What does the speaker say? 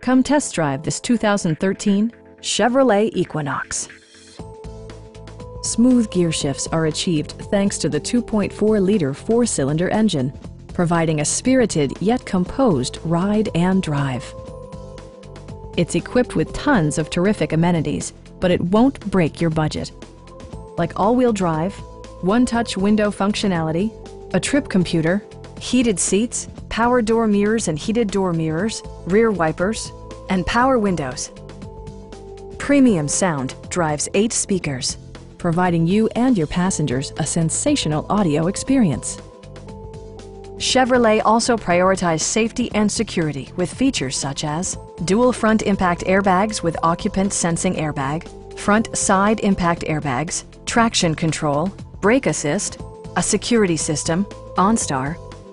Come test drive this 2013 Chevrolet Equinox. Smooth gear shifts are achieved thanks to the 2.4-liter four-cylinder engine, providing a spirited yet composed ride and drive. It's equipped with tons of terrific amenities, but it won't break your budget. Like all-wheel drive, one-touch window functionality, a trip computer, heated seats, power door mirrors and heated door mirrors, rear wipers, and power windows. Premium sound drives eight speakers, providing you and your passengers a sensational audio experience. Chevrolet also prioritized safety and security with features such as dual front impact airbags with occupant sensing airbag, front side impact airbags, traction control, brake assist, a security system, OnStar,